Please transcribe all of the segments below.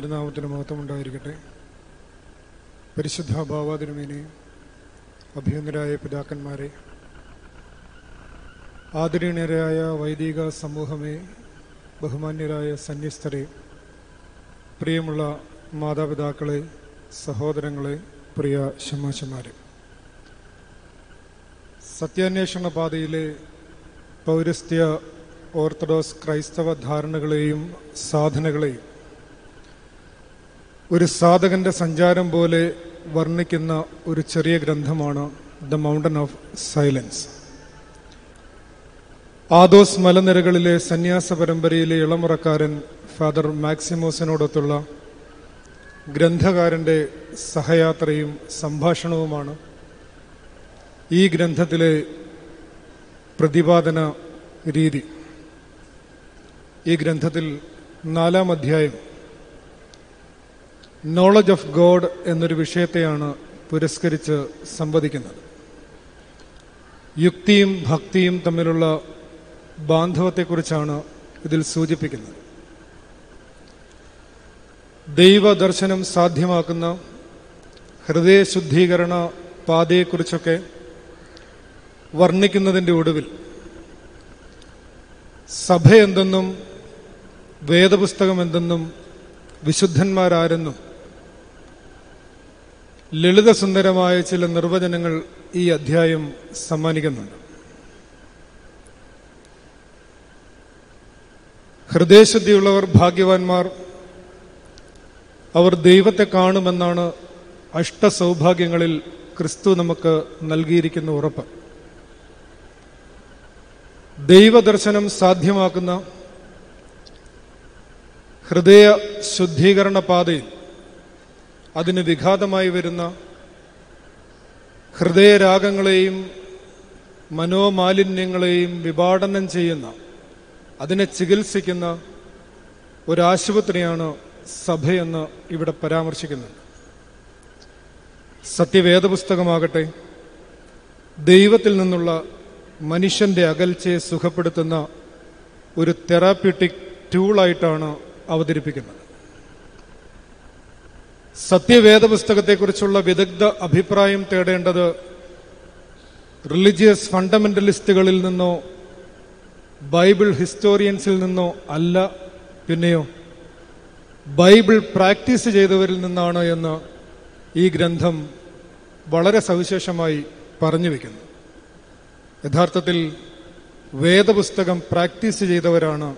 തിരുനാമത്തിന് മഹത്വമുണ്ടായിരിക്കട്ടെ. പരിശുദ്ധ ഭാവാതിരുമേനെ അഭിയന്തരായ പിതാക്കന്മാരെ ആദരണീയരായ വൈദിക സമൂഹമേ ബഹുമാന്യരായ സന്യസ്തരെ പ്രിയമുള്ള മാതാപിതാക്കളെ സഹോദരങ്ങളെ പ്രിയ ശമാശന്മാരെ സത്യാന്വേഷണ പാതയിലെ പൗരസ്ത്യ ഓർത്തഡോക്സ് ക്രൈസ്തവ ധാരണകളെയും സാധനകളെയും ഒരു സാധകന്റെ സഞ്ചാരം പോലെ വർണിക്കുന്ന ഒരു ചെറിയ ഗ്രന്ഥമാണ് the mountain of silence. Athos മലനിരകളിലെ സന്യാസ പരമ്പരയിലെ ഇളമുറക്കാരൻ ഫാദർ മാക്സിമോസിനോടൊത്തുള്ള ഗ്രന്ഥകാരന്റെ സഹയാത്രയും സംഭാഷണവുമാണ് ഈ ഗ്രന്ഥത്തിലെ പ്രതിപാദന രീതി. ഈ ഗ്രന്ഥത്തിൽ നാലാം അധ്യായം നോളജ് ഓഫ് ഗോഡ് എന്നൊരു വിഷയത്തെയാണ് പുരസ്കരിച്ച് സംവദിക്കുന്നത്. യുക്തിയും ഭക്തിയും തമ്മിലുള്ള ബാന്ധവത്തെക്കുറിച്ചാണ് ഇതിൽ സൂചിപ്പിക്കുന്നത്. ദൈവദർശനം സാധ്യമാക്കുന്ന ഹൃദയശുദ്ധീകരണ പാതയെക്കുറിച്ചൊക്കെ വർണിക്കുന്നതിന്റെ ഒടുവിൽ സഭ എന്തെന്നും വേദപുസ്തകം എന്തെന്നും വിശുദ്ധന്മാരാരെന്നും ലളിതസുന്ദരമായ ചില നിർവചനങ്ങൾ ഈ അധ്യായം സമ്മാനിക്കുന്നുണ്ട്. ഹൃദയശുദ്ധിയുള്ളവർ ഭാഗ്യവാന്മാർ അവർ ദൈവത്തെ കാണുമെന്നാണ് അഷ്ടസൗഭാഗ്യങ്ങളിൽ ക്രിസ്തു നമുക്ക് നൽകിയിരിക്കുന്ന ഉറപ്പ്. ദൈവദർശനം സാധ്യമാക്കുന്ന ഹൃദയ ശുദ്ധീകരണ പാതയിൽ അതിന് വിഘാതമായി വരുന്ന ഹൃദയരാഗങ്ങളെയും മനോമാലിന്യങ്ങളെയും വിഭാടനം ചെയ്യുന്ന അതിനെ ചികിത്സിക്കുന്ന ഒരാശുപത്രിയാണ് സഭയെന്ന് ഇവിടെ പരാമർശിക്കുന്നുണ്ട്. സത്യവേദപുസ്തകമാകട്ടെ ദൈവത്തിൽ നിന്നുള്ള മനുഷ്യന്റെ അകൽച്ചയെ സുഖപ്പെടുത്തുന്ന ഒരു തെറാപ്യൂട്ടിക് ടൂളായിട്ടാണ് അവതരിപ്പിക്കുന്നത്. സത്യവേദപുസ്തകത്തെക്കുറിച്ചുള്ള വിദഗ്ധ അഭിപ്രായം തേടേണ്ടത് റിലിജിയസ് ഫണ്ടമെന്റലിസ്റ്റുകളിൽ നിന്നോ ബൈബിൾ ഹിസ്റ്റോറിയൻസിൽ നിന്നോ അല്ല പിന്നെയോ ബൈബിൾ പ്രാക്ടീസ് ചെയ്തവരിൽ നിന്നാണ് എന്ന് ഈ ഗ്രന്ഥം വളരെ സവിശേഷമായി പറഞ്ഞു വയ്ക്കുന്നു യഥാർത്ഥത്തിൽ വേദപുസ്തകം പ്രാക്ടീസ് ചെയ്തവരാണ്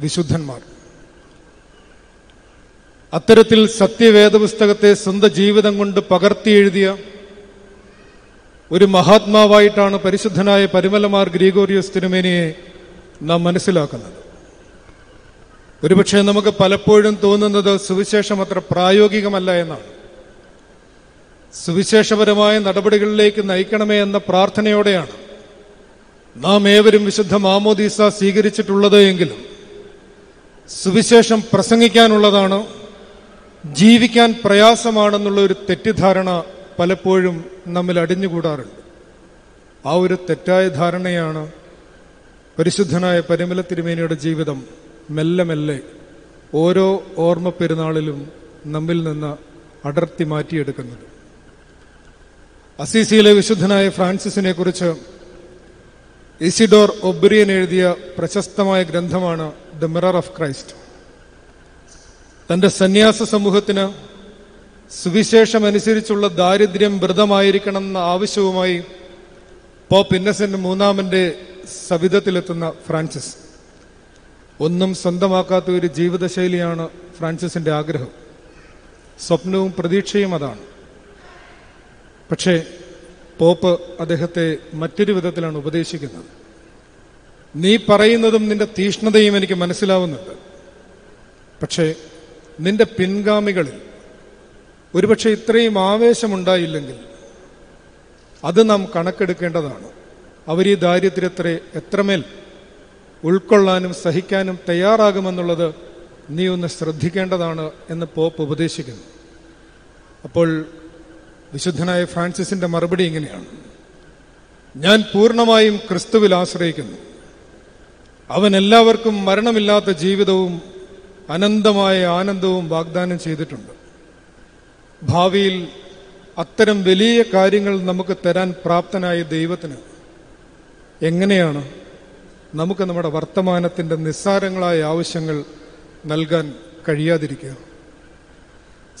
വിശുദ്ധന്മാർ. അത്തരത്തിൽ സത്യവേദപുസ്തകത്തെ സ്വന്തം ജീവിതം കൊണ്ട് പകർത്തി എഴുതിയ ഒരു മഹാത്മാവായിട്ടാണ് പരിശുദ്ധനായ പരിമലമാർ ഗ്രീഗോറിയോസ് തിരുമേനിയെ നാം മനസ്സിലാക്കുന്നത്. ഒരുപക്ഷെ നമുക്ക് പലപ്പോഴും തോന്നുന്നത് സുവിശേഷം അത്ര പ്രായോഗികമല്ല എന്നാണ്. സുവിശേഷപരമായ നടപടികളിലേക്ക് നയിക്കണമേ എന്ന പ്രാർത്ഥനയോടെയാണ് നാം ഏവരും വിശുദ്ധ മാമോദീസ സ്വീകരിച്ചിട്ടുള്ളത് എങ്കിലും സുവിശേഷം പ്രസംഗിക്കാനുള്ളതാണ് ജീവിക്കാൻ പ്രയാസമാണെന്നുള്ള ഒരു തെറ്റിദ്ധാരണ പലപ്പോഴും നമ്മിൽ അടിഞ്ഞുകൂടാറുണ്ട്. ആ ഒരു തെറ്റായ ധാരണയാണ് പരിശുദ്ധനായ പരിമല തിരുമേനിയുടെ ജീവിതം മെല്ലെ മെല്ലെ ഓരോ ഓർമ്മ പെരുന്നാളിലും നമ്മിൽ നിന്ന് അടർത്തി മാറ്റിയെടുക്കുന്നത്. അസീസിയിലെ വിശുദ്ധനായ ഫ്രാൻസിസിനെ കുറിച്ച് ഇസിഡോർ ഒബ്രിയൻ എഴുതിയ പ്രശസ്തമായ ഗ്രന്ഥമാണ് ദ മിറർ ഓഫ് ക്രൈസ്റ്റ്. തന്റെ സന്യാസ സമൂഹത്തിന് സുവിശേഷമനുസരിച്ചുള്ള ദാരിദ്ര്യം വ്രതമായിരിക്കണം എന്ന ആവശ്യവുമായി പോപ്പ് ഇന്നസെന്റ് മൂന്നാമന്റെ സവിധത്തിലെത്തുന്ന ഫ്രാൻസിസ്. ഒന്നും സ്വന്തമാക്കാത്ത ഒരു ജീവിതശൈലിയാണ് ഫ്രാൻസിസിന്റെ ആഗ്രഹം. സ്വപ്നവും പ്രതീക്ഷയും അതാണ്. പക്ഷേ പോപ്പ് അദ്ദേഹത്തെ മറ്റൊരു വിധത്തിലാണ് ഉപദേശിക്കുന്നത്. നീ പറയുന്നതും നിന്റെ തീഷ്ണതയും എനിക്ക് മനസ്സിലാവുന്നുണ്ട്. പക്ഷേ നിന്റെ പിൻഗാമികളിൽ ഒരുപക്ഷെ ഇത്രയും ആവേശമുണ്ടായില്ലെങ്കിൽ അത് നാം കണക്കെടുക്കേണ്ടതാണ്. അവർ ഈ ദാരിദ്ര്യത്തെ എത്രമേൽ ഉൾക്കൊള്ളാനും സഹിക്കാനും തയ്യാറാകുമെന്നുള്ളത് നീ ഒന്ന് ശ്രദ്ധിക്കേണ്ടതാണ് എന്ന് പോപ്പ് ഉപദേശിക്കുന്നു. അപ്പോൾ വിശുദ്ധനായ ഫ്രാൻസിസിന്റെ മറുപടി ഇങ്ങനെയാണ്. ഞാൻ പൂർണമായും ക്രിസ്തുവിൽ ആശ്രയിക്കുന്നു. അവൻ എല്ലാവർക്കും മരണമില്ലാത്ത ജീവിതവും അനന്തമായ ആനന്ദവും വാഗ്ദാനം ചെയ്തിട്ടുണ്ട്. ഭാവിയിൽ അത്തരം വലിയ കാര്യങ്ങൾ നമുക്ക് തരാൻ പ്രാപ്തനായ ദൈവത്തിന് എങ്ങനെയാണ് നമുക്ക് നമ്മുടെ വർത്തമാനത്തിന്റെ നിസ്സാരങ്ങളായ ആവശ്യങ്ങൾ നൽകാൻ കഴിയാതിരിക്കുക?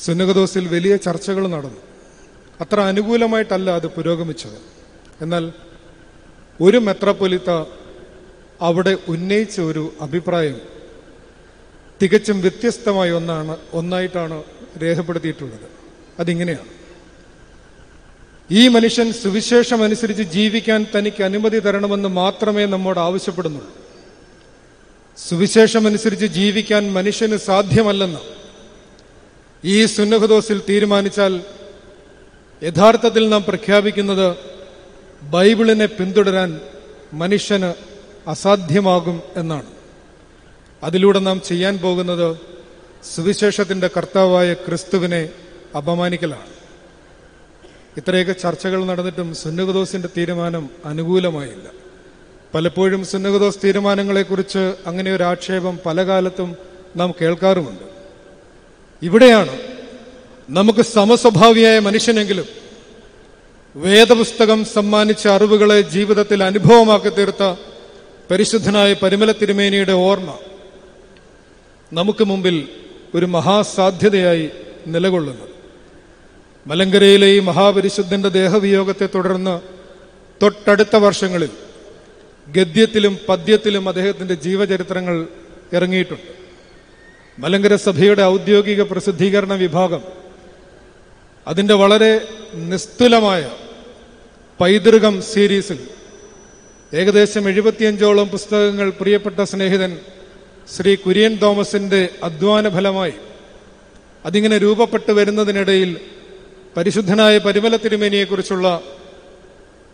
സുന്നകദോസിൽ വലിയ ചർച്ചകൾ നടന്നു. അത്ര അനുകൂലമായിട്ടല്ല അത് പുരോഗമിച്ചത്. എന്നാൽ ഒരു മെത്രാപ്പൊലിത്ത അവിടെ ഉന്നയിച്ച ഒരു അഭിപ്രായം തികച്ചും വ്യത്യസ്തമായ ഒന്നാണ് ഒന്നായിട്ടാണ് രേഖപ്പെടുത്തിയിട്ടുള്ളത്. അതിങ്ങനെയാണ്. ഈ മനുഷ്യൻ സുവിശേഷം അനുസരിച്ച് ജീവിക്കാൻ തനിക്ക് അനുമതി തരണമെന്ന് മാത്രമേ നമ്മോട് ആവശ്യപ്പെടുന്നുള്ളൂ. സുവിശേഷം അനുസരിച്ച് ജീവിക്കാൻ മനുഷ്യന് സാധ്യമല്ലെന്ന് ഈ സുന്നഹദോസിൽ തീരുമാനിച്ചാൽ യഥാർത്ഥത്തിൽ നാം പ്രഖ്യാപിക്കുന്നത് ബൈബിളിനെ പിന്തുടരാൻ മനുഷ്യന് അസാധ്യമാകും എന്നാണ്. അതിലൂടെ നാം ചെയ്യാൻ പോകുന്നത് സുവിശേഷത്തിന്റെ കർത്താവായ ക്രിസ്തുവിനെ അപമാനിക്കലാണ്. ഇത്രയൊക്കെ ചർച്ചകൾ നടന്നിട്ടും സുന്നഹദോസിന്റെ തീരുമാനം അനുകൂലമായില്ല. പലപ്പോഴും സുന്നഗദോസ് തീരുമാനങ്ങളെക്കുറിച്ച് അങ്ങനെ ഒരു ആക്ഷേപം പല കാലത്തും നാം കേൾക്കാറുമുണ്ട്. ഇവിടെയാണ് നമുക്ക് സമസ്വഭാവിയായ മനുഷ്യനെങ്കിലും വേദപുസ്തകം സമ്മാനിച്ച അറിവുകളെ ജീവിതത്തിൽ അനുഭവമാക്കി തീർത്ത പരിശുദ്ധനായ പരിമല തിരുമേനിയുടെ ഓർമ്മ നമുക്ക് മുമ്പിൽ ഒരു മഹാസാധ്യതയായി നിലകൊള്ളുന്നു. മലങ്കരയിലെ ഈ മഹാപരിശുദ്ധന്റെ ദേഹവിയോഗത്തെ തുടർന്ന് തൊട്ടടുത്ത വർഷങ്ങളിൽ ഗദ്യത്തിലും പദ്യത്തിലും അദ്ദേഹത്തിന്റെ ജീവചരിത്രങ്ങൾ ഇറങ്ങിയിട്ടുണ്ട്. മലങ്കര സഭയുടെ ഔദ്യോഗിക പ്രസിദ്ധീകരണ വിഭാഗം അതിന്റെ വളരെ നിസ്തുലമായ പൈതൃകം സീരീസിൽ ഏകദേശം എഴുപത്തിയഞ്ചോളം പുസ്തകങ്ങൾ പ്രിയപ്പെട്ട സ്നേഹിതൻ ശ്രീ കുര്യൻ തോമസിന്റെ അധ്വാന ഫലമായി അതിങ്ങനെ രൂപപ്പെട്ടു വരുന്നതിനിടയിൽ പരിശുദ്ധനായ പരിമല തിരുമേനിയെക്കുറിച്ചുള്ള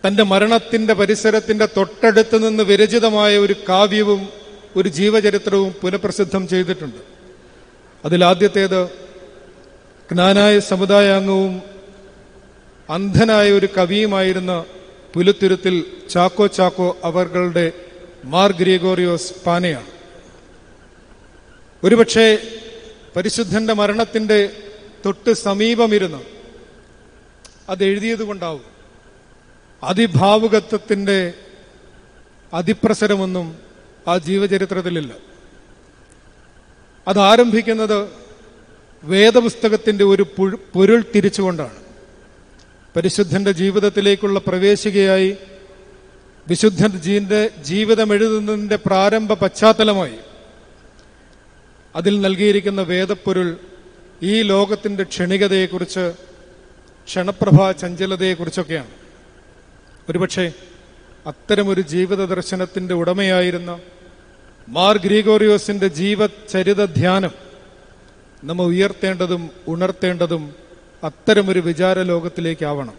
തന്റെ മരണത്തിന്റെ പരിസരത്തിന്റെ തൊട്ടടുത്ത് നിന്ന് വിരചിതമായ ഒരു കാവ്യവും ഒരു ജീവചരിത്രവും പുനഃപ്രസിദ്ധം ചെയ്തിട്ടുണ്ട്. അതിലാദ്യത്തേത് ജ്ഞാനായ സമുദായാംഗവും അന്ധനായ ഒരു കവിയുമായിരുന്ന പുലുത്തുരുത്തിൽ ചാക്കോ ചാക്കോ അവർകളുടെ മാർ ഗ്രിഗോറിയോസ് പാനയാണ്. ഒരുപക്ഷെ പരിശുദ്ധന്റെ മരണത്തിന്റെ തൊട്ട് സമീപമിരുന്ന്. അത് എഴുതിയത് കൊണ്ടാവും അതിഭാവുകത്വത്തിന്റെ അതിപ്രസരമൊന്നും ആ ജീവചരിത്രത്തിലില്ല. അതാരംഭിക്കുന്നത് വേദപുസ്തകത്തിന്റെ ഒരു പൊരുൾ തിരിച്ചുകൊണ്ടാണ്. പരിശുദ്ധന്റെ ജീവിതത്തിലേക്കുള്ള പ്രവേശികയായി വിശുദ്ധ ജീവിതം എഴുതുന്നതിന്റെ പ്രാരംഭ പശ്ചാത്തലമായി അതിൽ നൽകിയിരിക്കുന്ന വേദപ്പൊരുൾ ഈ ലോകത്തിന്റെ ക്ഷണികതയെക്കുറിച്ച് ക്ഷണപ്രഭ ചഞ്ചലതയെക്കുറിച്ചൊക്കെയാണ്. ഒരുപക്ഷെ അത്തരമൊരു ജീവിത ദർശനത്തിന്റെ ഉടമയായിരുന്ന മാർ ഗ്രീഗോറിയോസിന്റെ ജീവചരിത ധ്യാനം നമ്മ ഉയർത്തേണ്ടതും ഉണർത്തേണ്ടതും അത്തരമൊരു വിചാര ലോകത്തിലേക്കാവണം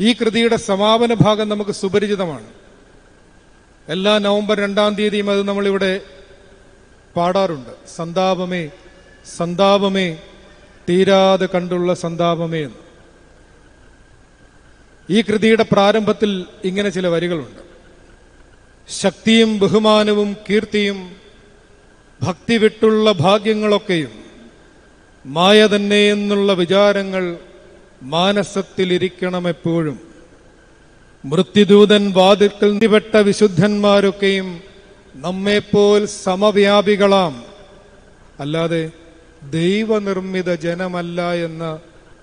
ഈ കൃതിയുടെ സമാപന ഭാഗം നമുക്ക് സുപരിചിതമാണ്. എല്ലാ നവംബർ രണ്ടാം തീയതിയും അത് നമ്മളിവിടെ പാടാറുണ്ട്. സന്താപമേ സന്താപമേ തീരാതെ കണ്ടുള്ള സന്താപമേ എന്ന്. ഈ കൃതിയുടെ പ്രാരംഭത്തിൽ ഇങ്ങനെ ചില വരികളുണ്ട്. ശക്തിയും ബഹുമാനവും കീർത്തിയും ഭക്തി വിട്ടുള്ള ഭാഗ്യങ്ങളൊക്കെയും മായ തന്നെ എന്നുള്ള വിചാരങ്ങൾ മാനസത്തിലിരിക്കണം എപ്പോഴും. മൃത്യുദൂതൻ വാതിൽക്കൽ നിപെട്ട വിശുദ്ധന്മാരൊക്കെയും നമ്മെപ്പോൽ സമവ്യാപികളാം. അല്ലാതെ ദൈവനിർമ്മിത ജനമല്ല എന്ന്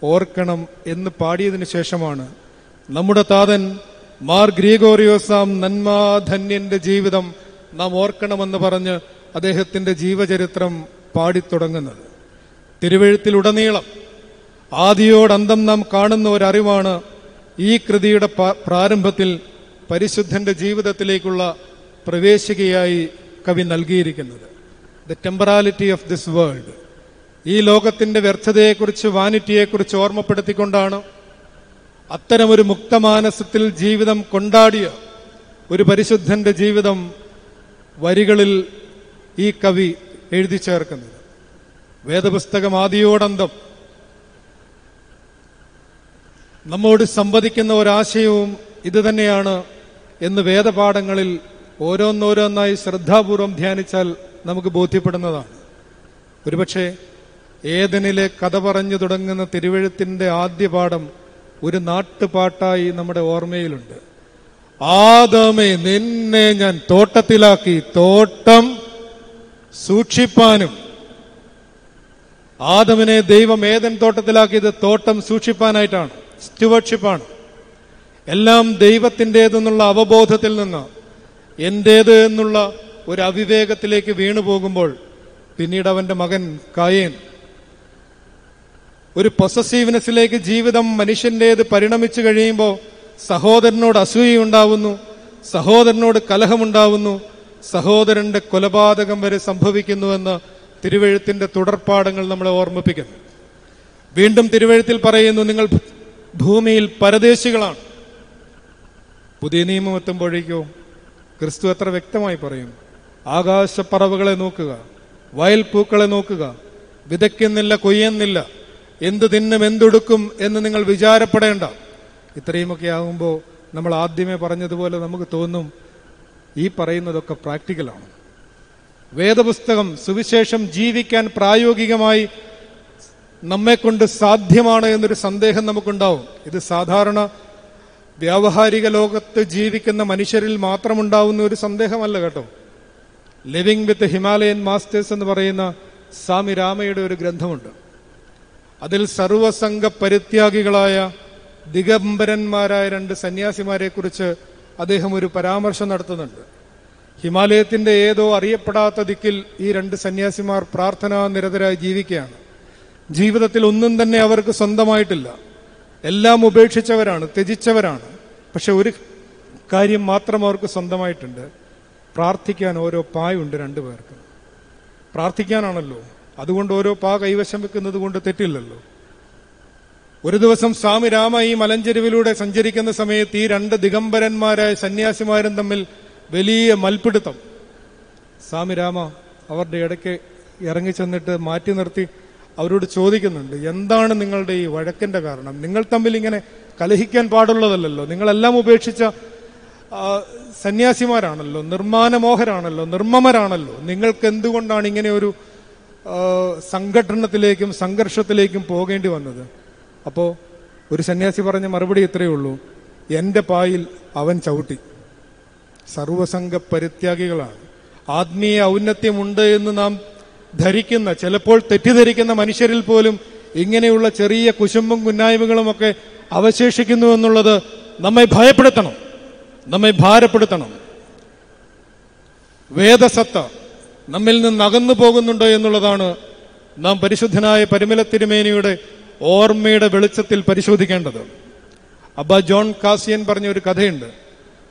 ഓർക്കണം എന്ന് പാടിയതിന് ശേഷമാണ് നമ്മുടെ താതൻ മാർ ഗ്രീഗോറിയോസാം നന്മാധന്യന്റെ ജീവിതം നാം ഓർക്കണമെന്ന് പറഞ്ഞ് അദ്ദേഹത്തിന്റെ ജീവചരിത്രം പാടിത്തുടങ്ങുന്നത്. തിരുവഴുത്തിലുടനീളം ആദിയോടന്തം നാം കാണുന്ന ഒരറിവാണ് ഈ കൃതിയുടെ പ്രാരംഭത്തിൽ പരിശുദ്ധന്റെ ജീവിതത്തിലേക്കുള്ള പ്രവേശികയായി കവി നൽകിയിരിക്കുന്നത്. The temporality of this world ഈ ലോകത്തിന്റെ വ്യർത്ഥതയെക്കുറിച്ച് വാനിറ്റിയെക്കുറിച്ച് ഓർമ്മപ്പെടുത്തിക്കൊണ്ടാണ് അത്തരമൊരു മുക്തമാനസത്തിൽ ജീവിതം കൊണ്ടാടിയ ഒരു പരിശുദ്ധന്റെ ജീവിതം വരികളിൽ ഈ കവി എഴുതി ചേർക്കുന്നത്. വേദപുസ്തകം ആദിയോടന്തം. നമ്മോട് സംവദിക്കുന്ന ഒരാശയവും ഇതുതന്നെയാണ് എന്ന് വേദപാഠങ്ങളിൽ ഓരോന്നോരോന്നായി ശ്രദ്ധാപൂർവം ധ്യാനിച്ചാൽ നമുക്ക് ബോധ്യപ്പെടുന്നതാണ്. ഒരുപക്ഷെ ഏതനിലെ കഥ പറഞ്ഞു തുടങ്ങുന്ന തിരുവഴുത്തിന്റെ ആദ്യ പാഠം ഒരു നാട്ടുപാട്ടായി നമ്മുടെ ഓർമ്മയിലുണ്ട്. ആദമേ നിന്നെ ഞാൻ തോട്ടത്തിലാക്കി തോട്ടം സൂക്ഷിപ്പാനും. ആദമിനെ ദൈവം ഏതൻ തോട്ടത്തിലാക്കിയത് തോട്ടം സൂക്ഷിപ്പാനായിട്ടാണ് സ്റ്റുവർഷിപ്പാണ്. എല്ലാം ദൈവത്തിന്റെതെന്നുള്ള അവബോധത്തിൽ നിന്ന് എന്റേത് എന്നുള്ള ഒരു അവിവേകത്തിലേക്ക് വീണു പോകുമ്പോൾ പിന്നീട് അവന്റെ മകൻ കായേൻ ഒരു പൊസസീവ്നെസ്സിലേക്ക് ജീവിതം മനുഷ്യന്റേത് പരിണമിച്ചു കഴിയുമ്പോൾ സഹോദരനോട് അസൂയയുണ്ടാവുന്നു സഹോദരനോട് കലഹമുണ്ടാവുന്നു സഹോദരന്റെ കൊലപാതകം വരെ സംഭവിക്കുന്നുവെന്ന് തിരുവഴുത്തിന്റെ തുടർപ്പാടങ്ങൾ നമ്മളെ ഓർമ്മിപ്പിക്കുന്നു. വീണ്ടും തിരുവഴുത്തിൽ പറയുന്നു നിങ്ങൾ ഭൂമിയിൽ പരദേശികളാണ്. പുതിയ നിയമം എത്തുമ്പോഴേക്കോ ക്രിസ്തു എത്ര വ്യക്തമായി പറയും ആകാശപ്പറവുകളെ നോക്കുക വയൽപ്പൂക്കളെ നോക്കുക വിതയ്ക്കുന്നില്ല കൊയ്യുന്നില്ല എന്ത് തിന്നും എന്തൊടുക്കും എന്ന് നിങ്ങൾ വിചാരപ്പെടേണ്ട. ഇത്രയുമൊക്കെ ആകുമ്പോൾ നമ്മൾ ആദ്യമേ പറഞ്ഞതുപോലെ നമുക്ക് തോന്നും ഈ പറയുന്നതൊക്കെ പ്രാക്ടിക്കലാണ്. വേദപുസ്തകം സുവിശേഷം ജീവിക്കാൻ പ്രായോഗികമായി നമ്മെക്കൊണ്ട് സാധ്യമാണ് എന്നൊരു സന്ദേഹം നമുക്കുണ്ടാവും. ഇത് സാധാരണ വ്യാവഹാരിക ലോകത്ത് ജീവിക്കുന്ന മനുഷ്യരിൽ മാത്രമുണ്ടാവുന്ന ഒരു സന്ദേഹമല്ല കേട്ടോ. ലിവിംഗ് വിത്ത് ഹിമാലയൻ മാസ്റ്റേഴ്സ് എന്ന് പറയുന്ന സ്വാമി രാമയുടെ ഒരു ഗ്രന്ഥമുണ്ട്. അതിൽ സർവസംഘ പരിത്യാഗികളായ ദിഗംബരന്മാരായ രണ്ട് സന്യാസിമാരെക്കുറിച്ച് അദ്ദേഹം ഒരു പരാമർശം നടത്തുന്നുണ്ട്. ഹിമാലയത്തിന്റെ ഏതോ അറിയപ്പെടാത്ത ദിക്കിൽ ഈ രണ്ട് സന്യാസിമാർ പ്രാർത്ഥനാ നിരതരായി ജീവിക്കുകയാണ്. ജീവിതത്തിൽ ഒന്നും തന്നെ അവർക്ക് സ്വന്തമായിട്ടില്ല. എല്ലാം ഉപേക്ഷിച്ചവരാണ് ത്യജിച്ചവരാണ്. പക്ഷെ ഒരു കാര്യം മാത്രം അവർക്ക് സ്വന്തമായിട്ടുണ്ട്. പ്രാർത്ഥിക്കാൻ ഓരോ പായുണ്ട് രണ്ടു പേർക്ക്. പ്രാർത്ഥിക്കാനാണല്ലോ. അതുകൊണ്ട് ഓരോ പാ കൈവശം വെക്കുന്നത് കൊണ്ട് തെറ്റില്ലല്ലോ. ഒരു ദിവസം സ്വാമി രാമ ഈ മലഞ്ചെരുവിലൂടെ സഞ്ചരിക്കുന്ന സമയത്ത് ഈ രണ്ട് ദിഗംബരന്മാരായ സന്യാസിമാരും തമ്മിൽ വലിയ മൽപിടുത്തം. സ്വാമി രാമ അവരുടെ ഇടയ്ക്ക് ഇറങ്ങി ചെന്നിട്ട് മാറ്റി നിർത്തി. അവരോട് ചോദിക്കുന്നുണ്ട് എന്താണ് നിങ്ങളുടെ ഈ വഴക്കിന്റെ കാരണം? നിങ്ങൾ തമ്മിൽ ഇങ്ങനെ കലഹിക്കാൻ പാടുള്ളതല്ലോ നിങ്ങളെല്ലാം ഉപേക്ഷിച്ച സന്യാസിമാരാണല്ലോ നിർമ്മാനമോഹരാണല്ലോ നിർമ്മമരാണല്ലോ. നിങ്ങൾക്ക് എന്തുകൊണ്ടാണ് ഇങ്ങനെ ഒരു സംഘടനത്തിലേക്കും സംഘർഷത്തിലേക്കും പോകേണ്ടി വന്നത്? അപ്പോൾ ഒരു സന്യാസി പറഞ്ഞ മറുപടി ഇത്രയേ ഉള്ളൂ. എന്റെ പായിൽ അവൻ ചവിട്ടി. സർവസംഘ പരിത്യാഗികളാണ് ആത്മീയ ഔന്നത്യമുണ്ട് എന്ന് നാം ധരിക്കുന്ന ചിലപ്പോൾ തെറ്റിദ്ധരിക്കുന്ന മനുഷ്യരിൽ പോലും ഇങ്ങനെയുള്ള ചെറിയ കുശുമ്പും കുന്നായ്മകളുമൊക്കെ അവശേഷിക്കുന്നു എന്നുള്ളത് നമ്മെ ഭയപ്പെടുത്തണം. നമ്മെ ഭാരപ്പെടുത്തണം. വേദസത്ത നമ്മിൽ നിന്ന് അകന്നു പോകുന്നുണ്ടോ എന്നുള്ളതാണ് നാം പരിശുദ്ധനായ പരിമല തിരുമേനിയുടെ ഓർമ്മയുടെ വെളിച്ചത്തിൽ പരിശോധിക്കേണ്ടത്. അബ്ബ ജോൺ കാസിയൻ പറഞ്ഞ ഒരു കഥയുണ്ട്.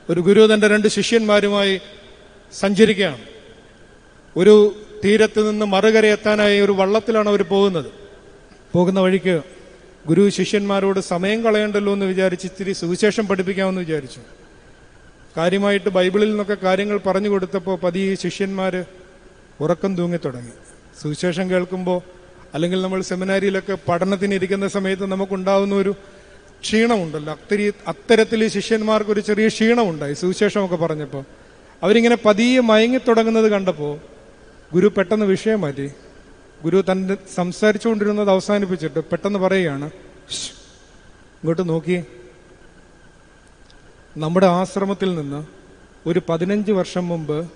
ഒരു ഗുരു തന്റെ രണ്ട് ശിഷ്യന്മാരുമായി സഞ്ചരിക്കുകയാണ്. ഒരു തീരത്ത് നിന്ന് മറുകര എത്താനായി ഒരു വള്ളത്തിലാണ് അവർ പോകുന്നത്. പോകുന്ന വഴിക്ക് ഗുരു ശിഷ്യന്മാരോട് സമയം കളയണ്ടല്ലോ എന്ന് വിചാരിച്ച് ഇത്തിരി സുവിശേഷം പഠിപ്പിക്കാമെന്ന് വിചാരിച്ചു. കാര്യമായിട്ട് ബൈബിളിൽ നിന്നൊക്കെ കാര്യങ്ങൾ പറഞ്ഞു കൊടുത്തപ്പോൾ പതിയെ ശിഷ്യന്മാർ ഉറക്കം തൂങ്ങി തുടങ്ങി. സുവിശേഷം കേൾക്കുമ്പോൾ അല്ലെങ്കിൽ നമ്മൾ സെമിനാരിയിലൊക്കെ പഠനത്തിനിരിക്കുന്ന സമയത്ത് നമുക്കുണ്ടാവുന്ന ഒരു ക്ഷീണമുണ്ടല്ലോ. അത്തരി അത്തരത്തിൽ ശിഷ്യന്മാർക്കൊരു ചെറിയ ക്ഷീണമുണ്ടായി സുവിശേഷമൊക്കെ പറഞ്ഞപ്പോൾ. അവരിങ്ങനെ പതിയെ മയങ്ങിത്തുടങ്ങുന്നത് കണ്ടപ്പോൾ ഗുരു പെട്ടെന്ന് വിഷയം മാറ്റി. ഗുരു തന്റെ സംസാരിച്ചുകൊണ്ടിരുന്നത് അവസാനിപ്പിച്ചിട്ട് പെട്ടെന്ന് പറയുകയാണ് ഇങ്ങോട്ട് നോക്കി നമ്മുടെ ആശ്രമത്തിൽ നിന്ന് ഒരു പതിനഞ്ച് വർഷം മുമ്പ്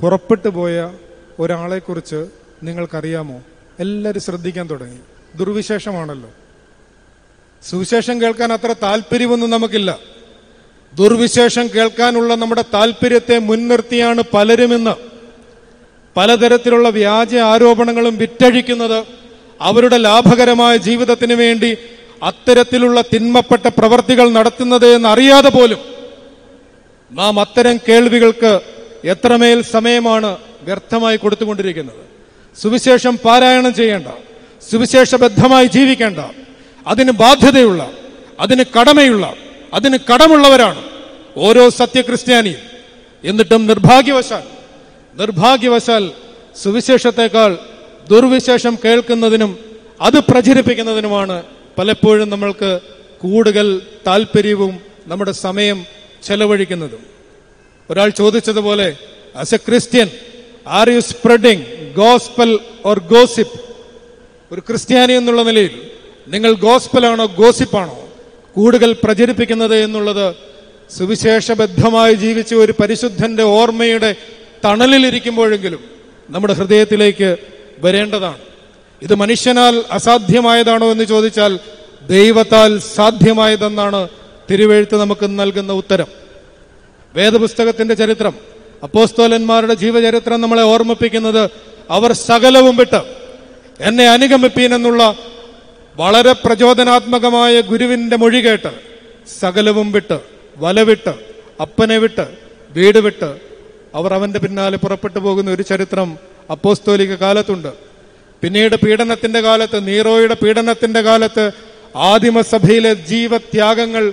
പുറപ്പെട്ടു പോയ ഒരാളെക്കുറിച്ച് നിങ്ങൾക്കറിയാമോ? എല്ലാവരും ശ്രദ്ധിക്കാൻ തുടങ്ങി. ദുർവിശേഷമാണല്ലോ. സുവിശേഷം കേൾക്കാൻ അത്ര താല്പര്യമൊന്നും നമുക്കില്ല. ദുർവിശേഷം കേൾക്കാനുള്ള നമ്മുടെ താല്പര്യത്തെ മുൻനിർത്തിയാണ് പലരും ഇന്ന് പലതരത്തിലുള്ള വ്യാജ ആരോപണങ്ങളും വിറ്റഴിക്കുന്നത് അവരുടെ ലാഭകരമായ ജീവിതത്തിന് വേണ്ടി അത്തരത്തിലുള്ള തിന്മപ്പെട്ട പ്രവർത്തികൾ നടത്തുന്നത് എന്നറിയാതെ പോലും നാം അത്തരം കേൾവികൾക്ക് എത്രമേൽ സമയമാണ് വ്യർത്ഥമായി കൊടുത്തുകൊണ്ടിരിക്കുന്നത്? സുവിശേഷം പാരായണം ചെയ്യേണ്ട സുവിശേഷബദ്ധമായി ജീവിക്കേണ്ട അതിന് ബാധ്യതയുള്ള അതിന് കടമയുള്ള അതിന് കടമുള്ളവരാണ് ഓരോ സത്യക്രിസ്ത്യാനിയും. എന്നിട്ടും നിർഭാഗ്യവശാൽ നിർഭാഗ്യവശാൽ സുവിശേഷത്തെക്കാൾ ദുർവിശേഷം കേൾക്കുന്നതിനും അത് പ്രചരിപ്പിക്കുന്നതിനുമാണ് പലപ്പോഴും നമ്മൾക്ക് കൂടുതൽ താല്പര്യവും നമ്മുടെ സമയം ചെലവഴിക്കുന്നതും. ഒരാൾ ചോദിച്ചതുപോലെ as a Christian are you spreading gospel or gossip ഒരു ക്രിസ്ത്യാനി എന്നുള്ള നിലയിൽ നിങ്ങൾ ഗോസ്പലാണോ ഗോസിപ്പാണോ? കൂടുതൽ പ്രചരിപ്പിക്കുന്നത് എന്നുള്ളത് സുവിശേഷബദ്ധമായി ജീവിച്ച ഒരു പരിശുദ്ധന്റെ ഓർമ്മയുടെ തണലിലിരിക്കുമ്പോഴെങ്കിലും നമ്മുടെ ഹൃദയത്തിലേക്ക് വരേണ്ടതാണ്. ഇത് മനുഷ്യനാൽ അസാധ്യമായതാണോ എന്ന് ചോദിച്ചാൽ ദൈവത്താൽ സാധ്യമായതെന്നാണ് തിരുവെഴുത്ത് നമുക്ക് നൽകുന്ന ഉത്തരം. വേദപുസ്തകത്തിന്റെ ചരിത്രം അപ്പോസ്തോലന്മാരുടെ ജീവചരിത്രം നമ്മളെ ഓർമ്മിപ്പിക്കുന്നത് അവർ സകലവും വിട്ട് എന്നെ അനുഗമിപ്പീൻ എന്നുള്ള വളരെ പ്രചോദനാത്മകമായ ഗുരുവിന്റെ മൊഴി കേട്ട് സകലവും വിട്ട് വലവിട്ട് അപ്പനെ വിട്ട് വീട് വിട്ട് അവർ അവന്റെ പിന്നാലെ പുറപ്പെട്ടു പോകുന്ന ഒരു ചരിത്രം അപ്പോസ്തോലിക കാലത്തുണ്ട്. പിന്നീട് പീഡനത്തിന്റെ കാലത്ത് നീറോയുടെ പീഡനത്തിന്റെ കാലത്ത് ആദിമസഭയിലെ ജീവത്യാഗങ്ങൾ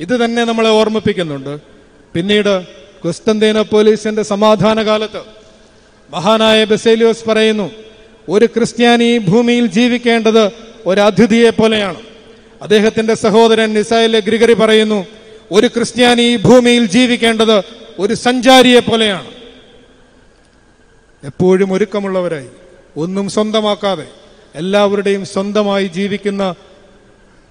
ഇത് തന്നെ നമ്മളെ ഓർമ്മിപ്പിക്കുന്നുണ്ട്. പിന്നീട് ക്രിസ്തന്തീന പോലീസിന്റെ സമാധാന കാലത്ത് മഹാനായ ബെസേലിയോസ് പറയുന്നു ഒരു ക്രിസ്ത്യാനി ഭൂമിയിൽ ജീവിക്കേണ്ടത് ഒരു അതിഥിയെ പോലെയാണ്. അദ്ദേഹത്തിന്റെ സഹോദരൻ നിസായിലെ ഗ്രിഗറി പറയുന്നു ഒരു ക്രിസ്ത്യാനി ഭൂമിയിൽ ജീവിക്കേണ്ടത് ഒരു സഞ്ചാരിയെ പോലെയാണ്. എപ്പോഴും ഒരുക്കമുള്ളവരായി. ഒന്നും സ്വന്തമാക്കാതെ എല്ലാവരുടെയും സ്വന്തമായി ജീവിക്കുന്ന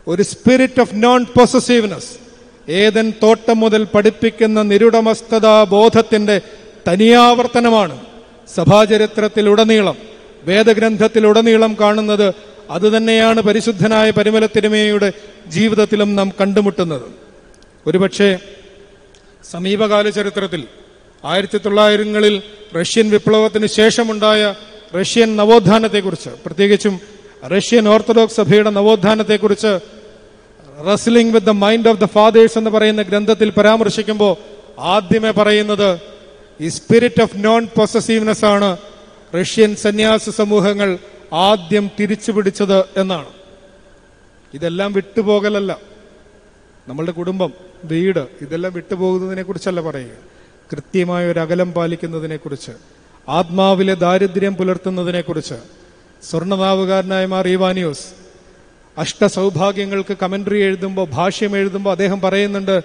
ഒരു spirit of non possessiveness Eden തോട്ടം മുതൽ പഠിപ്പിക്കുന്ന നിരുടമസ്ഥതാ ബോധത്തിന്റെ തനിയാവർത്തനമാണ് സഭാചരിത്രത്തിലുടനീളം വേദഗ്രന്ഥത്തിലുടനീളം കാണുന്നത്. അതുതന്നെയാണ് പരിശുദ്ധനായ പരിമല തിരുമേയുടെ ജീവിതത്തിലും നാം കണ്ടുമുട്ടുന്നത്. ഒരുപക്ഷെ സമീപകാല ചരിത്രത്തിൽ ആയിരത്തി തൊള്ളായിരങ്ങളിൽ റഷ്യൻ വിപ്ലവത്തിന് ശേഷമുണ്ടായ റഷ്യൻ നവോത്ഥാനത്തെക്കുറിച്ച് പ്രത്യേകിച്ചും റഷ്യൻ ഓർത്തഡോക്സ് സഭയുടെ നവോത്ഥാനത്തെക്കുറിച്ച് wrestling with the mind of the fathers എന്ന് പറയുന്ന ഗ്രന്ഥത്തിൽ പരാമർശിക്കുമ്പോൾ ആദ്യമേ പറയുന്നത് ഈ സ്പിരിറ്റ് ഓഫ് നോൺ പൊസസീവ്നെസ് ആണ് റഷ്യൻ സന്യാസ സമൂഹങ്ങൾ ആദ്യം തിരിച്ചു പിടിച്ചത് എന്നാണ്. ഇതെല്ലാം വിട്ടുപോകലല്ല. നമ്മളുടെ കുടുംബം വീട് ഇതെല്ലാം വിട്ടുപോകുന്നതിനെ കുറിച്ചല്ല പറയുക. കൃത്യമായ ഒരു അകലം പാലിക്കുന്നതിനെ കുറിച്ച് ആത്മാവിലെ ദാരിദ്ര്യം പുലർത്തുന്നതിനെ കുറിച്ച് സ്വർണനാവുകാരനായ മാർ ഈവാനിയോസ് അഷ്ടസൗഭാഗ്യങ്ങൾക്ക് കമന്ററി എഴുതുമ്പോൾ ഭാഷ്യം എഴുതുമ്പോൾ അദ്ദേഹം പറയുന്നുണ്ട്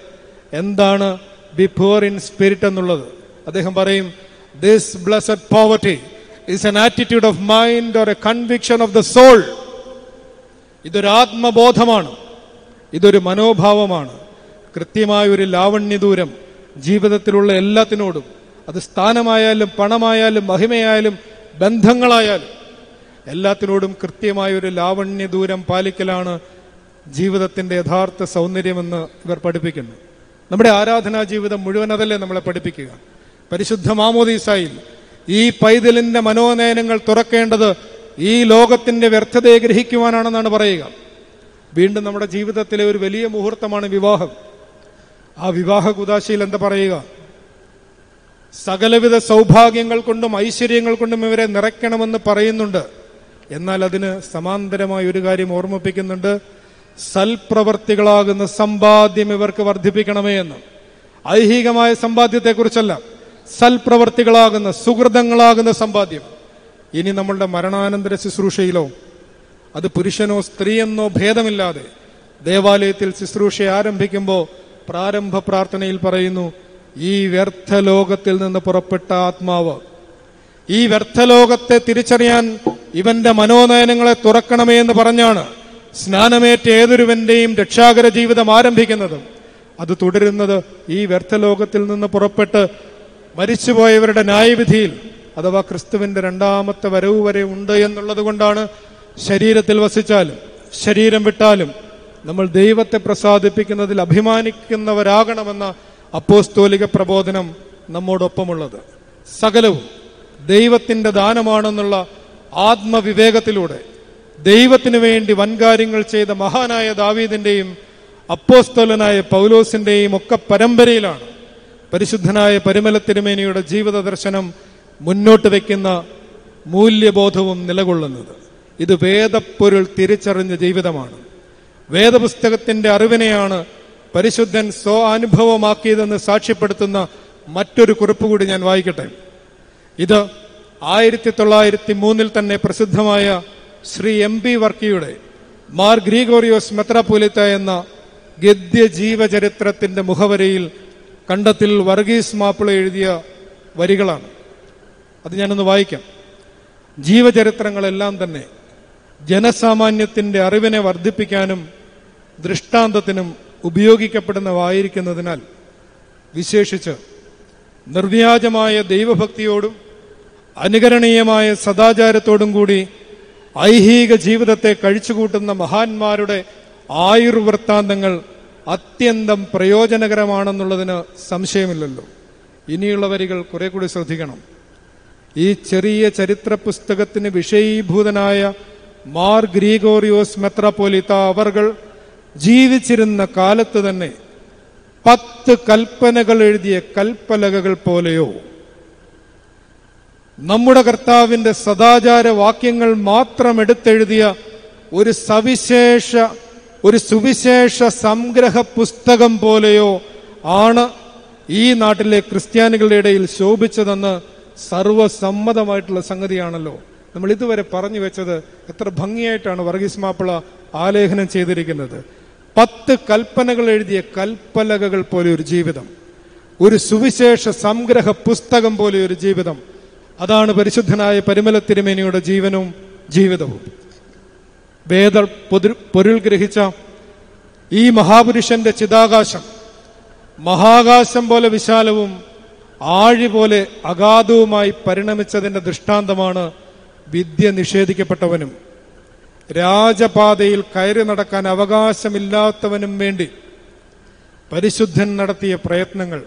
എന്താണ് ബി പുവർ ഇൻ സ്പിരിറ്റ് എന്നുള്ളത്? അദ്ദേഹം പറയും this blessed poverty is an attitude of mind or a conviction of the soul ഇതൊരു ആത്മബോധമാണ്. ഇതൊരു മനോഭാവമാണ്. കൃത്യമായ ഒരു ലാവണ്യദൂരം ജീവിതത്തിലുള്ള എല്ലാത്തിനോടും അത് സ്ഥാനമായാലും പണമായാലും മഹിമയായാലും ബന്ധങ്ങളായാലും എല്ലാത്തിനോടും കൃത്യമായ ഒരു ലാവണ്യദൂരം പാലിക്കലാണ് ജീവിതത്തിന്റെ യഥാർത്ഥ സൗന്ദര്യമെന്ന് ഇവർ പഠിപ്പിക്കുന്നു. നമ്മുടെ ആരാധനാ ജീവിതം മുഴുവൻ അതല്ലേ നമ്മളെ പഠിപ്പിക്കുക? പരിശുദ്ധ മാമോദീസായിൽ ഈ പൈതലിന്റെ മനോനയനങ്ങൾ തുറക്കേണ്ടത് ഈ ലോകത്തിന്റെ വ്യർത്ഥതയെ ഗ്രഹിക്കുവാനാണെന്നാണ് പറയുക. വീണ്ടും നമ്മുടെ ജീവിതത്തിലെ ഒരു വലിയ മുഹൂർത്തമാണ് വിവാഹം. ആ വിവാഹ കുതാശയിൽ എന്താ പറയുക? സകലവിധ സൗഭാഗ്യങ്ങൾ കൊണ്ടും ഐശ്വര്യങ്ങൾ കൊണ്ടും ഇവരെ നിറയ്ക്കണമെന്ന് പറയുന്നുണ്ട്. എന്നാൽ അതിന് സമാന്തരമായ ഒരു കാര്യം ഓർമ്മിപ്പിക്കുന്നുണ്ട്. സൽപ്രവർത്തികളാകുന്ന സമ്പാദ്യം ഇവർക്ക് വർദ്ധിപ്പിക്കണമേ എന്ന്. ഐഹികമായ സമ്പാദ്യത്തെക്കുറിച്ചല്ല. സൽപ്രവർത്തികളാകുന്ന സുഹൃതങ്ങളാകുന്ന സമ്പാദ്യം. ഇനി നമ്മളുടെ മരണാനന്തര ശുശ്രൂഷയിലോ അത് പുരുഷനോ സ്ത്രീയെന്നോ ഭേദമില്ലാതെ ദേവാലയത്തിൽ ശുശ്രൂഷ ആരംഭിക്കുമ്പോൾ പ്രാരംഭ പ്രാർത്ഥനയിൽ പറയുന്നു ഈ വ്യർത്ഥ ലോകത്തിൽ നിന്ന് പുറപ്പെട്ട ആത്മാവ് ഈ വ്യർത്ഥലോകത്തെ തിരിച്ചറിയാൻ ഇവന്റെ മനോനയനങ്ങളെ തുറക്കണമേ എന്ന് പറഞ്ഞാണ് സ്നാനമേറ്റ ഏതൊരുവന്റെയും രക്ഷാകര ജീവിതം ആരംഭിക്കുന്നത്. അത് തുടരുന്നത് ഈ വ്യർത്ഥലോകത്തിൽ നിന്ന് പുറപ്പെട്ട് മരിച്ചുപോയവരുടെ ന്യായവിധിയിൽ അഥവാ ക്രിസ്തുവിന്റെ രണ്ടാമത്തെ വരവ് വരെ ഉണ്ട് എന്നുള്ളത് കൊണ്ടാണ് ശരീരത്തിൽ വസിച്ചാലും ശരീരം വിട്ടാലും നമ്മൾ ദൈവത്തെ പ്രസാദിപ്പിക്കുന്നതിൽ അഭിമാനിക്കുന്നവരാകണമെന്ന അപ്പോസ്തോലിക പ്രബോധനം നമ്മോടൊപ്പമുള്ളത്. സകലവും ദൈവത്തിന്റെ ദാനമാണെന്നുള്ള ആത്മവിവേകത്തിലൂടെ ദൈവത്തിനു വേണ്ടി വൻകാര്യങ്ങൾ ചെയ്ത മഹാനായ ദാവീദിന്റെയും അപ്പോസ്തോലനായ പൗലോസിന്റെയും ഒക്കെ പരമ്പരയിലാണ് പരിശുദ്ധനായ പരിമല തിരുമേനിയുടെ ജീവിത ദർശനം മുന്നോട്ട് വയ്ക്കുന്ന മൂല്യബോധവും നിലകൊള്ളുന്നത്. ഇത് വേദപ്പൊരുൾ തിരിച്ചറിഞ്ഞ ജീവിതമാണ്. വേദപുസ്തകത്തിന്റെ അറിവിനെയാണ് പരിശുദ്ധൻ സ്വ അനുഭവമാക്കിയതെന്ന് സാക്ഷ്യപ്പെടുത്തുന്ന മറ്റൊരു കുറിപ്പ് കൂടി ഞാൻ വായിക്കട്ടെ. ഇത് ആയിരത്തി തൊള്ളായിരത്തി മൂന്നിൽ തന്നെ പ്രസിദ്ധമായ ശ്രീ എം പി വർക്കിയുടെ മാർ ഗ്രീഗോറിയോസ് മെത്രാപൊലിത്ത എന്ന ഗദ്യ ജീവചരിത്രത്തിന്റെ മുഖവരയിൽ കണ്ടത്തിൽ വർഗീസ് മാപ്പിള എഴുതിയ വരികളാണ്. അത് ഞാനൊന്ന് വായിക്കാം. ജീവചരിത്രങ്ങളെല്ലാം തന്നെ ജനസാമാന്യത്തിന്റെ അറിവിനെ വർദ്ധിപ്പിക്കാനും ദൃഷ്ടാന്തത്തിനും ഉപയോഗിക്കപ്പെടുന്നവായിരിക്കുന്നതിനാൽ വിശേഷിച്ച് നിർവ്യാജമായ ദൈവഭക്തിയോടും അനുകരണീയമായ സദാചാരത്തോടും കൂടി ഐഹിക ജീവിതത്തെ കഴിച്ചുകൂട്ടുന്ന മഹാന്മാരുടെ ആയുർവൃത്താന്തങ്ങൾ അത്യന്തം പ്രയോജനകരമാണെന്നുള്ളതിന് സംശയമില്ലല്ലോ. ഇനിയുള്ള വരികൾ കുറെ കൂടി ശ്രദ്ധിക്കണം. ഈ ചെറിയ ചരിത്ര പുസ്തകത്തിന് വിഷയീഭൂതനായ മാർ ഗ്രീഗോറിയോസ് മെത്രാപ്പോലിത്ത അവർകൾ ജീവിച്ചിരുന്ന കാലത്ത് തന്നെ പത്ത് കൽപ്പനകൾ എഴുതിയ കൽപ്പലകകൾ പോലെയോ. നമ്മുടെ കർത്താവിന്റെ സദാചാര വാക്യങ്ങൾ മാത്രം എടുത്തെഴുതിയ ഒരു സവിശേഷ ഒരു സുവിശേഷ സംഗ്രഹ പുസ്തകം പോലെയോ ആണ് ഈ നാട്ടിലെ ക്രിസ്ത്യാനികളുടെ ഇടയിൽ ശോഭിച്ചതെന്ന് സർവസമ്മതമായിട്ടുള്ള സംഗതിയാണല്ലോ. നമ്മൾ ഇതുവരെ പറഞ്ഞു വെച്ചത് എത്ര ഭംഗിയായിട്ടാണ് വർഗീസ് മാപ്പിള ആലേഖനം ചെയ്തിരിക്കുന്നത്. പത്ത് കൽപ്പനകൾ എഴുതിയ കൽപ്പലകകൾ പോലെ ഒരു ജീവിതം. ഒരു സുവിശേഷ സംഗ്രഹ പുസ്തകം പോലെ ഒരു ജീവിതം. അതാണ് പരിശുദ്ധനായ പരിമല തിരുമേനിയുടെ ജീവനും ജീവിതവും. വേദ പൊരുൾ ഗ്രഹിച്ച ഈ മഹാപുരുഷന്റെ ചിതാകാശം മഹാകാശം പോലെ വിശാലവും ആഴി പോലെ അഗാധവുമായി പരിണമിച്ചതിന്റെ ദൃഷ്ടാന്തമാണ് വിദ്യ നിഷേധിക്കപ്പെട്ടവനും. രാജപാതയിൽ കയറി നടക്കാൻ അവകാശമില്ലാത്തവനും വേണ്ടി പരിശുദ്ധൻ നടത്തിയ പ്രയത്നങ്ങൾ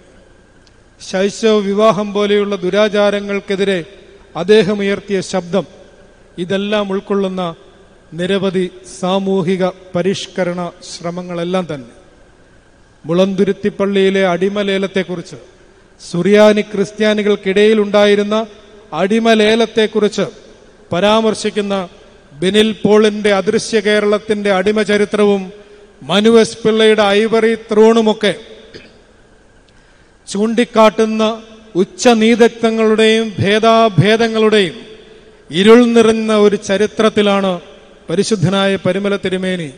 ശൈശവ വിവാഹം പോലെയുള്ള ദുരാചാരങ്ങൾക്കെതിരെ അദ്ദേഹം ഉയർത്തിയ ശബ്ദം ഇതെല്ലാം ഉൾക്കൊള്ളുന്ന നിരവധി സാമൂഹിക പരിഷ്കരണ ശ്രമങ്ങളെല്ലാം തന്നെ. മുളന്തുരുത്തിപ്പള്ളിയിലെ അടിമലേലത്തെക്കുറിച്ച് സുറിയാനി ക്രിസ്ത്യാനികൾക്കിടയിൽ ഉണ്ടായിരുന്ന അടിമലേലത്തെക്കുറിച്ച് പരാമർശിക്കുന്ന ബിനിൽ പോളിന്റെ അദൃശ്യ കേരളത്തിന്റെ അടിമ ചരിത്രവും മനു എസ് പിള്ളയുടെ ഐവറി ത്രോണുമൊക്കെ ചൂണ്ടിക്കാട്ടുന്ന ഉച്ചനീതത്വങ്ങളുടെയും ഭേദാഭേദങ്ങളുടെയും ഇരുൾ നിറഞ്ഞ ഒരു ചരിത്രത്തിലാണ് പരിശുദ്ധനായ പരിമല തിരുമേനി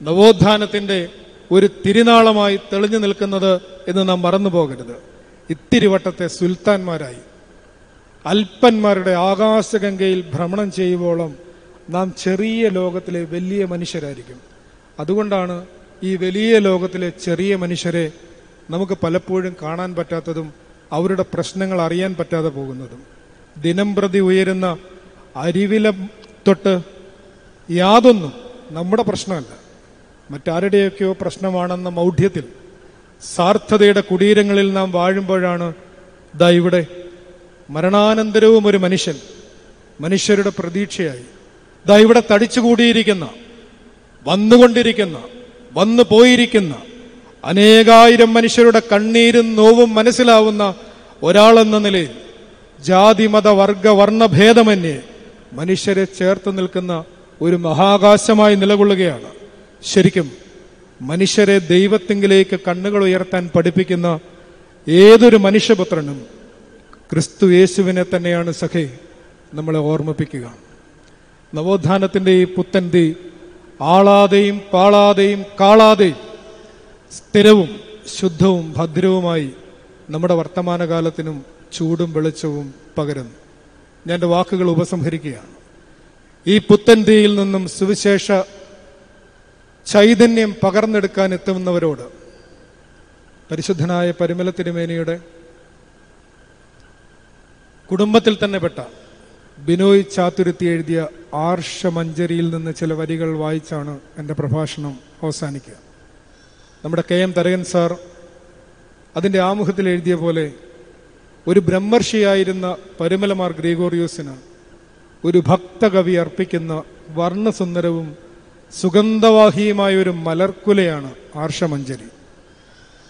നവോത്ഥാനത്തിന്റെ ഒരു തിരുനാളമായി തെളിഞ്ഞു നിൽക്കുന്നത് എന്ന് നാം മറന്നു പോകരുത് ഇത്തിരി വട്ടത്തെ സുൽത്താൻമാരായി. അല്പന്മാരുടെ ആകാശഗംഗയിൽ ഭ്രമണം ചെയ്യുവോളം നാം ചെറിയ ലോകത്തിലെ വലിയ മനുഷ്യരായിരിക്കും. അതുകൊണ്ടാണ് ഈ വലിയ ലോകത്തിലെ ചെറിയ മനുഷ്യരെ നമുക്ക് പലപ്പോഴും കാണാൻ പറ്റാത്തതും അവരുടെ പ്രശ്നങ്ങൾ അറിയാൻ പറ്റാതെ പോകുന്നതും. ദിനം പ്രതി ഉയരുന്ന അരിവില തൊട്ട് യാതൊന്നും നമ്മുടെ പ്രശ്നമല്ല. മറ്റാരുടെയൊക്കെയോ പ്രശ്നമാണെന്ന മൗഢ്യത്തിൽ സാർത്ഥതയുടെ കുടീരങ്ങളിൽ നാം വാഴുമ്പോഴാണ് ദാ ഇവിടെ മരണാനന്തരവും ഒരു മനുഷ്യൻ മനുഷ്യരുടെ പ്രതീക്ഷയായി ദാ ഇവിടെ തടിച്ചുകൂടിയിരിക്കുന്ന വന്നുകൊണ്ടിരിക്കുന്ന വന്നു പോയിരിക്കുന്ന അനേകായിരം മനുഷ്യരുടെ കണ്ണീരും നോവും മനസ്സിലാവുന്ന ഒരാളെന്ന നിലയിൽ ജാതി മത വർഗ വർണഭേദമന്യേ മനുഷ്യരെ ചേർത്ത് നിൽക്കുന്ന ഒരു മഹാകാശമായി നിലകൊള്ളുകയാണ്. ശരിക്കും മനുഷ്യരെ ദൈവത്തിങ്കിലേക്ക് കണ്ണുകൾ ഉയർത്താൻ പഠിപ്പിക്കുന്ന ഏതൊരു മനുഷ്യപുത്രനും ക്രിസ്തു യേശുവിനെ തന്നെയാണ് സഖേ നമ്മളെ ഓർമ്മിപ്പിക്കുക. നവോത്ഥാനത്തിന്റെ ഈ പുത്തൻ തീ ആളാതെയും പാളാതെയും കാളാതെയും സ്ഥിരവും ശുദ്ധവും ഭദ്രവുമായി നമ്മുടെ വർത്തമാനകാലത്തിനും ചൂടും വെളിച്ചവും പകരുന്നു. ഞാൻ എന്റെ വാക്കുകൾ ഉപസംഹരിക്കുകയാണ്. ഈ പുത്തൻ തീയിൽ നിന്നും സുവിശേഷ ചൈതന്യം പകർന്നെടുക്കാൻ എത്തുന്നവരോട് പരിശുദ്ധനായ പരിമല തിരുമേനിയുടെ കുടുംബത്തിൽ തന്നെ പെട്ട ബിനോയ് ചാത്തുരുത്തി എഴുതിയ ആർഷമഞ്ജരിയിൽ നിന്ന് ചില വരികൾ വായിച്ചാണ് എന്റെ പ്രഭാഷണം അവസാനിക്കുക. നമ്മുടെ കെ എം തരകൻ സാർ അതിന്റെ ആമുഖത്തിൽ എഴുതിയ പോലെ ഒരു ബ്രഹ്മർഷിയായിരുന്ന പരുമലമാർ ഗ്രീഗോറിയോസിന് ഒരു ഭക്തകവി അർപ്പിക്കുന്ന വർണസുന്ദരവും സുഗന്ധവാഹിയുമായ ഒരു മലർക്കുലയാണ് ആർഷമഞ്ജരി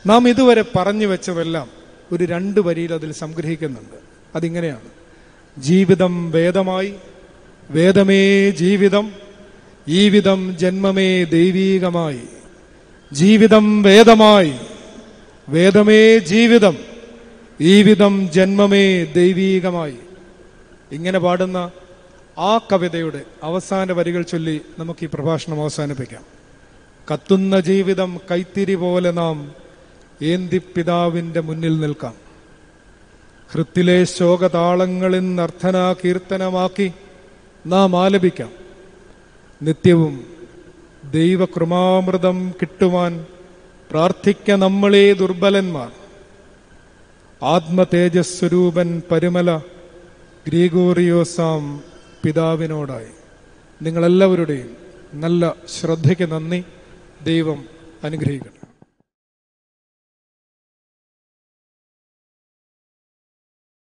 നാം ഇതുവരെ പറഞ്ഞു വെച്ചതെല്ലാം ഒരു രണ്ട് വരിയിൽ അതിൽ സംഗ്രഹിക്കുന്നുണ്ട്. അതിങ്ങനെയാണ്. ജീവിതം വേദമായി വേദമേ ജീവിതം വിധം ജന്മമേ ദൈവീകമായി. ജീവിതം വേദമായി വേദമേ ജീവിതം വിധം ജന്മമേ ദൈവീകമായി. ഇങ്ങനെ പാടുന്ന ആ കവിതയുടെ അവസാന വരികൾ ചൊല്ലി നമുക്ക് ഈ പ്രഭാഷണം അവസാനിപ്പിക്കാം. കത്തുന്ന ജീവിതം കൈത്തിരി പോലെ നാം ഏന്തി പിതാവിന്റെ മുന്നിൽ നിൽക്കാം. ഹൃത്തിലെ ശോകതാളങ്ങളിൽ നർത്തന കീർത്തനമാക്കി നാം ആലപിക്കാം. നിത്യവും ദൈവകൃമാമൃതം കിട്ടുവാൻ പ്രാർത്ഥിക്ക നമ്മളെ ദുർബലന്മാർ. ആത്മതേജസ്വരൂപൻ പരുമല ഗ്രീഗോറിയോസാം പിതാവിനോടായി. നിങ്ങളെല്ലാവരുടെയും നല്ല ശ്രദ്ധയ്ക്ക് നന്ദി. ദൈവം അനുഗ്രഹിക്കട്ടെ.